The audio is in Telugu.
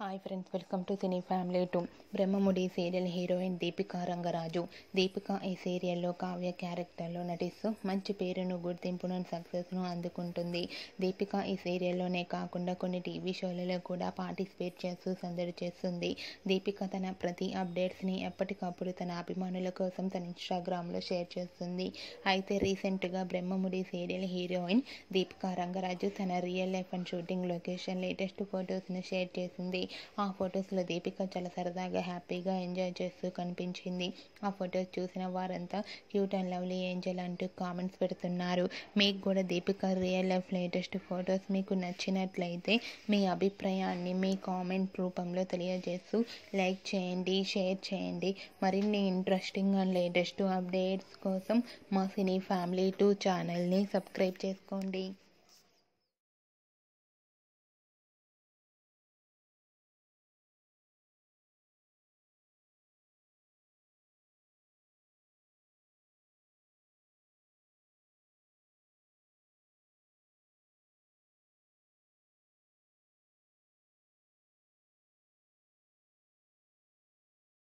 Hi friends welcome to cine family two Brahmamudi serial heroine Deepika Rangaraju Deepika ఈ సీరియల్లో కావ్య క్యారెక్టర్లో నటిస్తూ మంచి పేరును గుర్తింపును సక్సెస్ను అందుకుంటుంది. దీపిక ఈ సీరియల్లోనే కాకుండా కొన్ని టీవీ షోలలో కూడా పార్టిసిపేట్ చేస్తూ సందడి చేస్తుంది. దీపిక తన ప్రతి అప్డేట్స్ని ఎప్పటికప్పుడు తన అభిమానుల కోసం తన ఇన్స్టాగ్రామ్లో షేర్ చేస్తుంది. అయితే రీసెంట్గా బ్రహ్మముడి సీరియల్ హీరోయిన్ దీపికా రంగరాజు తన real life and shooting location latest ఫొటోస్ను share చేసింది. ఆ ఫొటోస్లో దీపిక చాలా సరదాగా హ్యాపీగా ఎంజాయ్ చేస్తూ కనిపించింది. ఆ ఫొటోస్ చూసిన వారంతా క్యూట్ అండ్ లవ్లీ ఏంజల్ అంటూ కామెంట్స్ పెడుతున్నారు. మీకు కూడా Deepika real life latest photos మీకు నచ్చినట్లయితే మీ అభిప్రాయాన్ని మీ కామెంట్ రూపంలో తెలియజేస్తూ లైక్ చేయండి షేర్ చేయండి. మరిన్ని ఇంట్రెస్టింగ్ అండ్ లేటెస్ట్ అప్డేట్స్ కోసం మా సినీ ఫ్యామిలీ టూ ఛానల్ని సబ్స్క్రైబ్ చేసుకోండి.